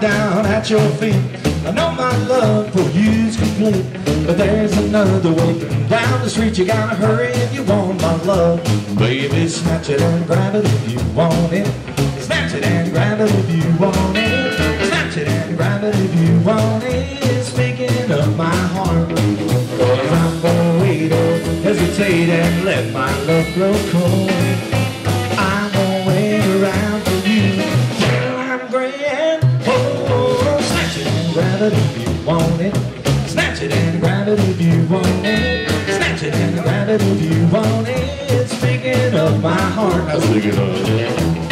down at your feet. I know my love for you's complete, but there's another way. Down the street you gotta hurry if you want my love. Baby, snatch it and grab it if you want it. Snatch it and grab it if you want it. Snatch it and grab it if you want it. It's speaking of my heart, I'm gonna wait hesitate and let my love grow cold. Grab it if you want it. Snatch it and grab it if you want it. Snatch it and grab it if you want it. it's Speaking of my heart, I'm Speaking of.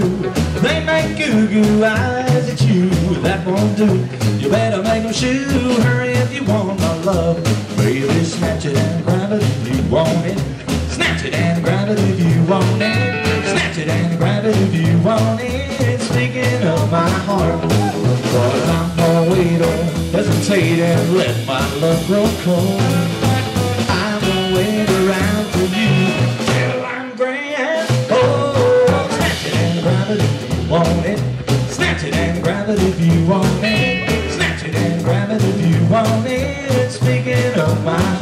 They make goo goo eyes at you. That won't do. You better make them shoot. Hurry if you want my love. Baby, snatch it and grab it if you want it. Snatch it and grab it if you want it. Snatch it and grab it if you want it. Speaking of my heart, cause I'm gonna wait or hesitate and let my love grow cold. if you want it. Snatch it and grab it if you want it. Speaking of mine.